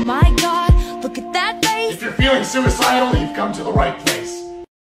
Oh my god, look at that face If you're feeling suicidal, you've come to the right place.